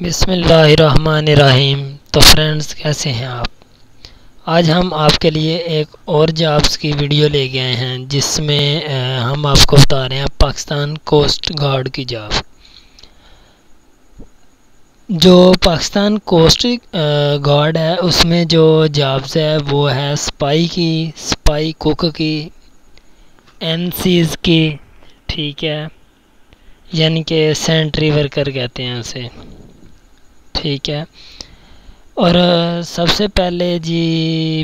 بسم اللہ الرحمن الرحیم۔ تو فرینڈز، کیسے ہیں آپ؟ آج ہم آپ کے لیے ایک اور جابز کی ویڈیو لے گئے ہیں، جس میں ہم آپ کو بتا رہے ہیں پاکستان کوسٹ گارڈ کی جاب۔ جو پاکستان کوسٹ گارڈ ہے، اس میں جو جابز ہے، وہ ہے سپائی کی، سپائی کوک کی، این سیز کی، ٹھیک ہے یعنی کہ سینٹری ورکر کہتے ہیں اسے۔ ٹھیک ہے۔ اور سب سے پہلے جی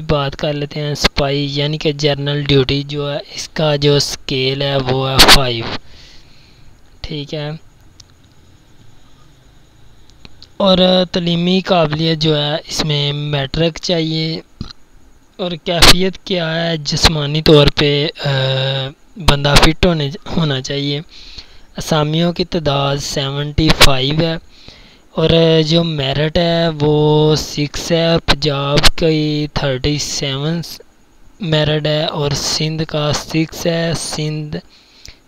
بات کر لیتے ہیں سپائی یعنی کہ جرنل ڈیوٹی جو ہے، اس کا جو سکیل ہے وہ ہے فائیو ٹھیک ہے۔ اور تعلیمی قابلیت جو ہے، اس میں میٹرک چاہیے۔ اور کیفیت کیا ہے، جسمانی طور پہ بندہ فٹ ہونے، ہونا چاہیے۔ اسامیوں کی تعداد سیونٹی فائیو ہے۔ اور جو میرٹ ہے وہ سکس ہے اور پنجاب کی تھرٹی سیون میرٹ ہے اور سندھ کا سکس ہے، سندھ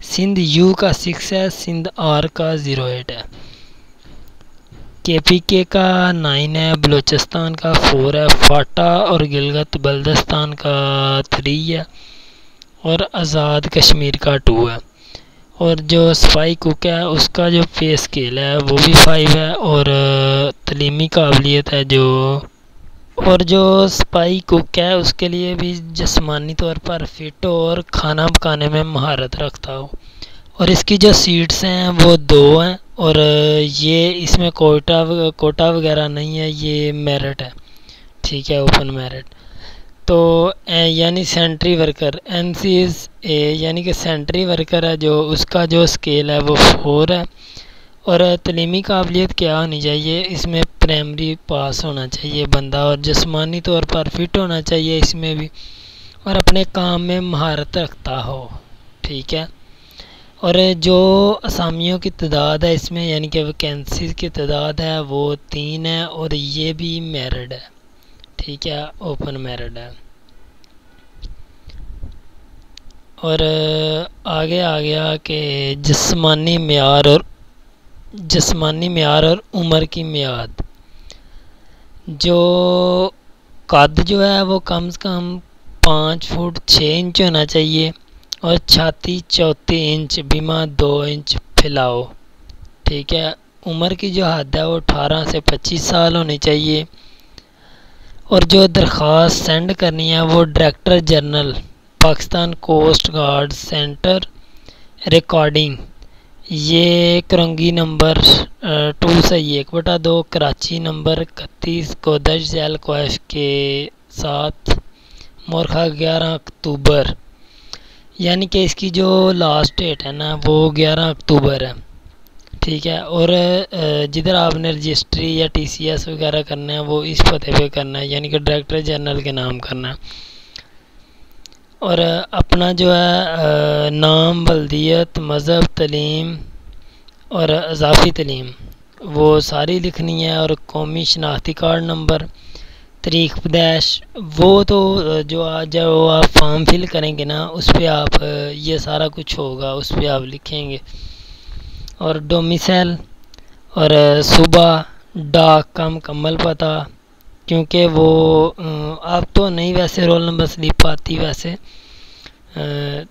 سندھ یو کا سکس ہے، سندھ آر کا زیرو ایٹ ہے۔ کے پی کے کا نائن ہے، بلوچستان کا فور ہے، فاٹا اور گلگت بلدستان کا تھری ہے اور آزاد کشمیر کا ٹو ہے۔ اور جو صفائی کوک ہے، اس کا جو پے اسکیل ہے، وہ بھی فائیو ہے اور تعلیمی قابلیت ہے جو، اور جو صفائی کوک ہے، اس کے لیے بھی جسمانی طور پر فٹ ہو اور کھانا پکانے میں مہارت رکھتا ہو اور اس کی جو سیٹس ہیں، وہ دو ہیں اور یہ اس میں کوٹا کوٹا وغیرہ نہیں ہے، یہ میرٹ ہے۔ ٹھیک ہے اوپن میرٹ تو یعنی sanitary worker N C as A یعنی کہ سینٹری ورکر ہے جو اس کا جو اسکیل ہے وہ فور ہے اور تعلیمی قابلیت کیا ہونی چاہیے؟ اس میں پرائمری پاس ہونا چاہیے بندہ اور جسمانی طور پر فٹ ہونا چاہیے اس میں بھی اور اپنے کام میں مہارت رکھتا ہو، ٹھیک ہے؟ اور جو اسامیوں کی تعداد ہے اس میں یعنی کہ ویکینسیز کی تعداد ہے، وہ تین ہے اور یہ بھی میرڈ ہے۔ ٹھیک ہے اوپن میرڈ ہے اور آگے آ گیا کہ جسمانی معیار اور جسمانی معیار اور عمر کی میعاد جو قد جو ہے وہ کم سے کم پانچ فٹ چھ انچ ہونا چاہیے اور چھاتی چوتی انچ بیما دو انچ پھیلاؤ ٹھیک ہے عمر کی جو حد ہے وہ اٹھارہ سے پچیس سال ہونی چاہیے اور جو درخواست سینڈ کرنی ہے وہ director general, Pakistan coast guard centre recording. یہ کرنگی نمبر ٹو سے ایک بٹا دو، کراچی نمبر اکتیس کو درج ذیل کوائف کے ساتھ، مورخہ گیارہ اکتوبر۔ یعنی کہ اس کی جو لاسٹ ڈیٹ ہے نا، وہ گیارہ اکتوبر ہے۔ ٹھیک ہے۔ اور جدھر آپ نے رجسٹری یا ٹی سی ایس وغیرہ کرنا ہے، وہ اس پتے پہ کرنا ہے یعنی کہ ڈائریکٹر جنرل کے نام کرنا ہے۔ اور، اپنا جو ہے نام بلدیت مذہب، تعلیم اور اضافی تعلیم، وہ ساری لکھنی ہے۔ اور قومی شناختی کارڈ نمبر، تاریخ پیدائش، وہ تو جو آج جو آپ فارم فل کریں گے نا، اس پہ آپ یہ سارا کچھ ہوگا، اس پہ آپ لکھیں گے۔ اور ڈومیسیل اور صبح ڈاک کا مکمل پتہ، کیونکہ وہ اب تو نہیں ویسے رول نمبر سلپ آتی ویسے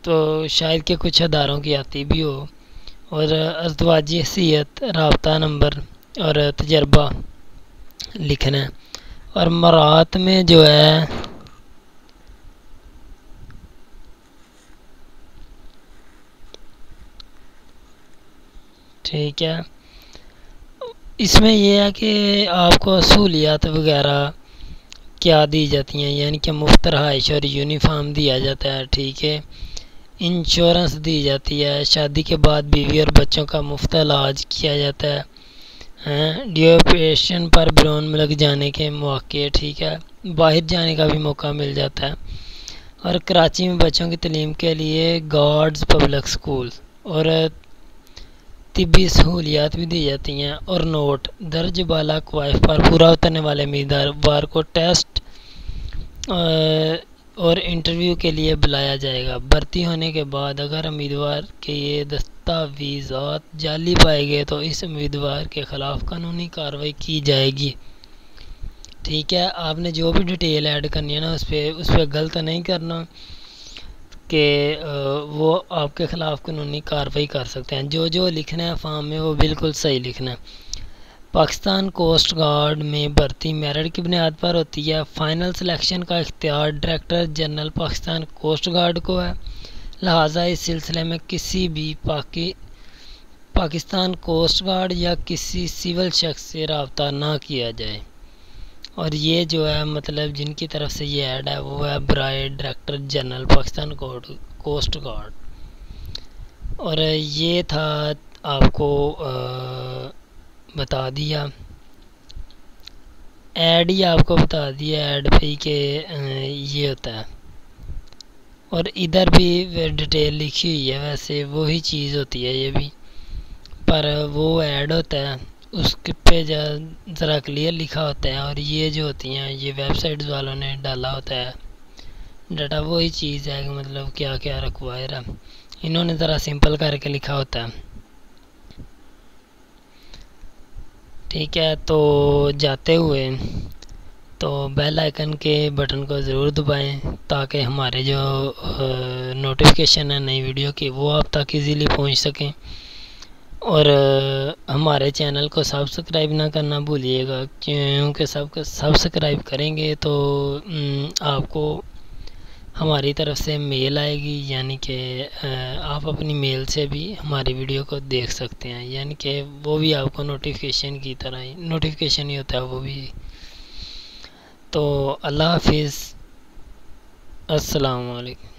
تو شاید کہ کچھ اداروں کی آتی بھی ہو، اور ازدواجی حیثیت، رابطہ نمبر اور تجربہ لکھنا ہے۔ اور مرات میں جو ہے ٹھیک ہے۔ اس میں یہ ہے کہ آپ کو سہولیات وغیرہ کیا دی جاتی ہیں؟ یعنی کہ مفت رہائش اور یونیفارم دیا جاتا ہے، ٹھیک ہے۔ انشورنس دی جاتی ہے، شادی کے بعد بیوی اور بچوں کا مفت علاج کیا جاتا ہے۔ ہاں، ڈیوپریشن پر بیرون ملک جانے کے مواقع، ٹھیک ہے۔ باہر جانے کا بھی موقع مل جاتا ہے۔ اور کراچی میں بچوں کی تعلیم کے لیے گارڈز پبلک اسکول اور طبی سہولیات بھی دی جاتی ہیں اور نوٹ درج بالا کوائف پر پورا اترنے والے امیدوار کو ٹیسٹ اور انٹرویو کے لیے بلایا جائے گا۔ بھرتی ہونے کے بعد اگر امیدوار کے یہ دستاویزات جعلی پائے گئے تو اس امیدوار کے خلاف قانونی کارروائی کی جائے گی۔ ٹھیک ہے، آپ نے جو بھی ڈیٹیل ایڈ کرنی ہے نا، اس پہ اس پہ غلط نہیں کرنا۔ کہ وہ آپ کے خلاف قانونی کارروائی کر سکتے ہیں۔ جو جو لکھنا ہے فارم میں وہ بالکل صحیح لکھنا ہے۔ پاکستان کوسٹ گارڈ میں بھرتی میرٹ کی بنیاد پر ہوتی ہے۔ فائنل سلیکشن کا اختیار director general Pakistan coast guard کو ہے۔ لہٰذا اس سلسلے میں کسی بھی پاکی، پاکستان کوسٹ گارڈ یا کسی سول شخص سے رابطہ نہ کیا جائے۔ اور یہ جو ہے مطلب جن کی طرف سے یہ ایڈ ہے، وہ ہے برائے director general Pakistan coast guard اور یہ تھا آپ کو بتا دیا۔ ایڈ ہی آپ کو بتا دیا ایڈ پہ ہی کہ یہ ہوتا ہے۔ اور ادھر بھی ڈیٹیل لکھی ہوئی ہے، ویسے وہی چیز ہوتی ہے یہ بھی۔ پر وہ ایڈ ہوتا ہے۔ اس پہ ذرا کلیئر لکھا ہوتا ہے اور یہ جو ہوتی ہیں، یہ ویب سائٹس والوں نے ڈالا ہوتا ہے۔ ڈاٹا وہی چیز ہے کہ مطلب کیا کیا رکھوایا رہا انہوں نے ذرا سمپل کر کے لکھا ہوتا ہے۔ ٹھیک ہے، تو جاتے ہوئے، تو بیل آئکن کے بٹن کو ضرور دبائیں تاکہ ہمارے جو نوٹیفیکیشن ہے نئی ویڈیو کی، وہ آپ تک ایزیلی پہنچ سکیں۔ اور ہمارے چینل کو سبسکرائب نہ کرنا بھولیے گا، کیونکہ سب سبسکرائب کریں گے تو آپ کو ہماری طرف سے میل آئے گی یعنی کہ آپ اپنی میل سے بھی ہماری ویڈیو کو دیکھ سکتے ہیں یعنی کہ وہ بھی آپ کو نوٹیفیکیشن کی طرح ہی، نوٹیفیکیشن ہی ہوتا ہے وہ بھی۔ تو اللہ حافظ، السلام علیکم۔